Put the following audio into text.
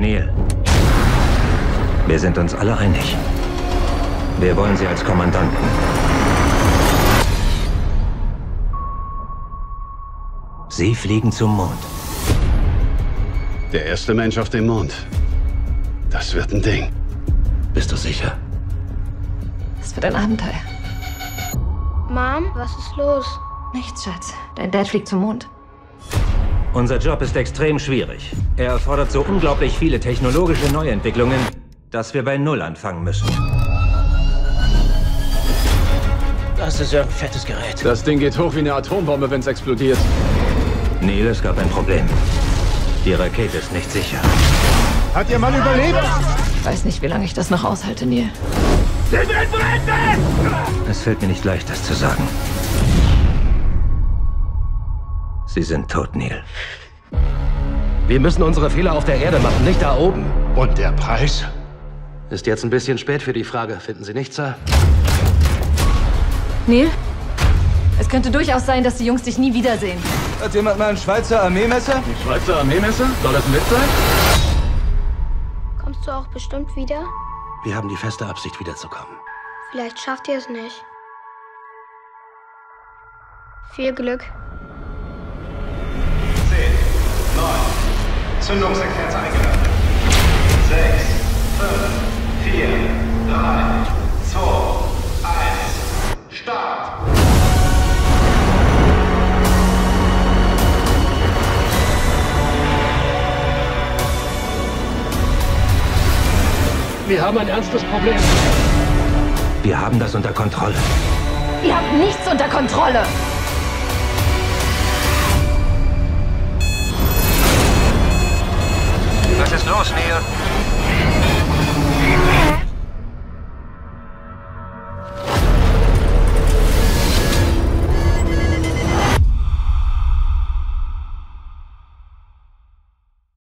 Neil, wir sind uns alle einig. Wir wollen Sie als Kommandanten. Sie fliegen zum Mond. Der erste Mensch auf dem Mond. Das wird ein Ding. Bist du sicher? Es wird ein Abenteuer. Mom, was ist los? Nichts, Schatz. Dein Dad fliegt zum Mond. Unser Job ist extrem schwierig. Er erfordert so unglaublich viele technologische Neuentwicklungen, dass wir bei Null anfangen müssen. Das ist ja ein fettes Gerät. Das Ding geht hoch wie eine Atombombe, wenn es explodiert. Neil, es gab ein Problem. Die Rakete ist nicht sicher. Hat Ihr Mann überlebt? Ich weiß nicht, wie lange ich das noch aushalte, Neil. Es fällt mir nicht leicht, das zu sagen. Sie sind tot, Neil. Wir müssen unsere Fehler auf der Erde machen, nicht da oben. Und der Preis? Ist jetzt ein bisschen spät für die Frage, finden Sie nicht, Sir? Neil? Es könnte durchaus sein, dass die Jungs dich nie wiedersehen. Hat jemand mal ein Schweizer Armeemesser? Schweizer Armeemesser? Soll das mit sein? Kommst du auch bestimmt wieder? Wir haben die feste Absicht, wiederzukommen. Vielleicht schafft ihr es nicht. Viel Glück. Zündungsequenz eingeleitet. 6, 5, 4, 3, 2, 1, Start! Wir haben ein ernstes Problem. Wir haben das unter Kontrolle. Ihr habt nichts unter Kontrolle.